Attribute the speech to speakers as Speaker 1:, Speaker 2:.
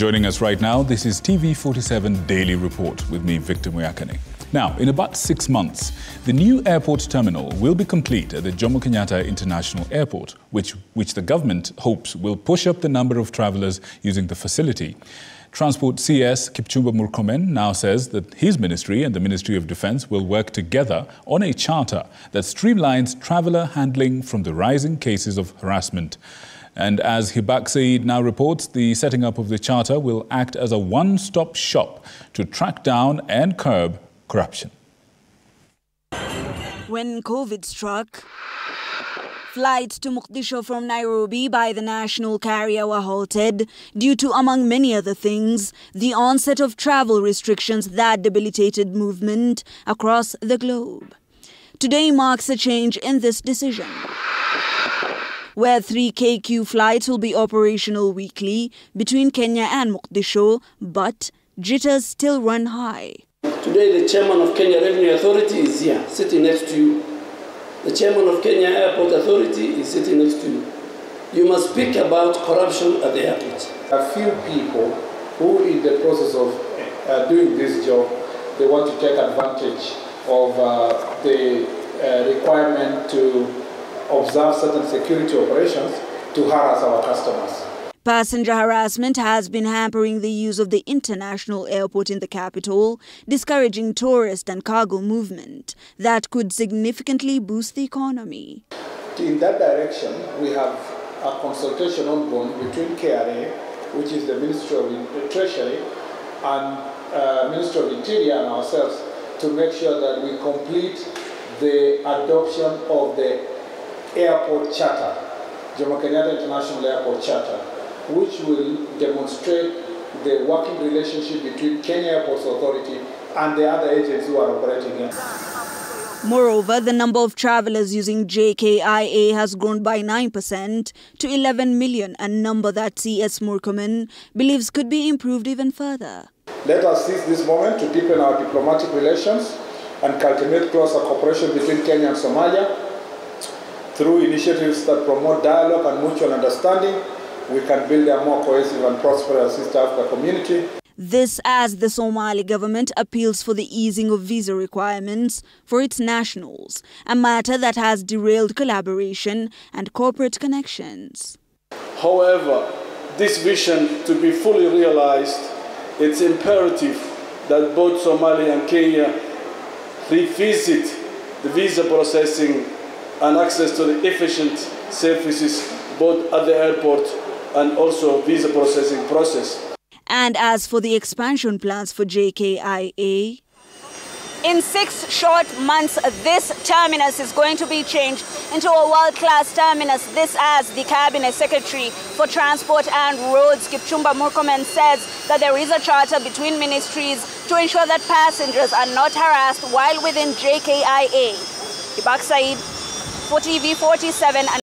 Speaker 1: Joining us right now, this is TV47 Daily Report with me, Victor Muyakane. Now, in about six months, the new airport terminal will be complete at the Jomo Kenyatta International Airport, which, which the government hopes will push up the number of travelers using the facility. Transport CS Kipchumba Murkomen now says that his ministry and the Ministry of Defense will work together on a charter that streamlines traveler handling from the rising cases of harassment. And as Hibak now reports, the setting up of the charter will act as a one-stop shop to track down and curb corruption.
Speaker 2: When COVID struck, Flights to Mogadishu from Nairobi by the national carrier were halted due to, among many other things, the onset of travel restrictions that debilitated movement across the globe. Today marks a change in this decision where three KQ flights will be operational weekly between Kenya and Mogadishu, but jitters still run high.
Speaker 3: Today, the chairman of Kenya Revenue Authority is here, sitting next to you. The chairman of Kenya Airport Authority is sitting next to you. You must speak about corruption at the airport.
Speaker 4: A few people who, in the process of uh, doing this job, they want to take advantage of uh, the uh, requirement to observe certain security operations to harass our customers.
Speaker 2: Passenger harassment has been hampering the use of the international airport in the capital, discouraging tourist and cargo movement that could significantly boost the economy.
Speaker 4: In that direction, we have a consultation ongoing between KRA, which is the Ministry of Treasury, and uh, Ministry of Interior and ourselves to make sure that we complete the adoption of the airport charter, Jomo Kenyatta International Airport Charter which will demonstrate the working relationship between Kenya Airports Authority and the other agents who are operating here.
Speaker 2: Moreover, the number of travelers using JKIA has grown by 9% to 11 million, a number that CS Murkomen believes could be improved even further.
Speaker 4: Let us seize this moment to deepen our diplomatic relations and cultivate closer cooperation between Kenya and Somalia through initiatives that promote dialogue and mutual understanding we can build a more cohesive and prosperous East Africa community.
Speaker 2: This as the Somali government appeals for the easing of visa requirements for its nationals, a matter that has derailed collaboration and corporate connections.
Speaker 5: However, this vision to be fully realized, it's imperative that both Somalia and Kenya revisit the visa processing and access to the efficient services both at the airport and also visa processing process.
Speaker 2: And as for the expansion plans for JKIA,
Speaker 6: in six short months, this terminus is going to be changed into a world-class terminus. This as the Cabinet Secretary for Transport and Roads, Kipchumba Murkomen, says that there is a charter between ministries to ensure that passengers are not harassed while within JKIA. Hibak Said, for TV 47 and